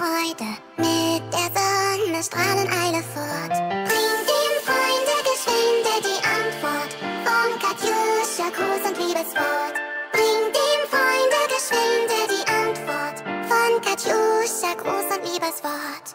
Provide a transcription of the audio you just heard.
Freude, mit der Sonne strahlen alle fort. Bring den Freunde geschwinde die Antwort von Katjuscha Gruß und Liebeswort. Bring den Freunde geschwinde die Antwort von Katjuscha Gruß und Liebeswort.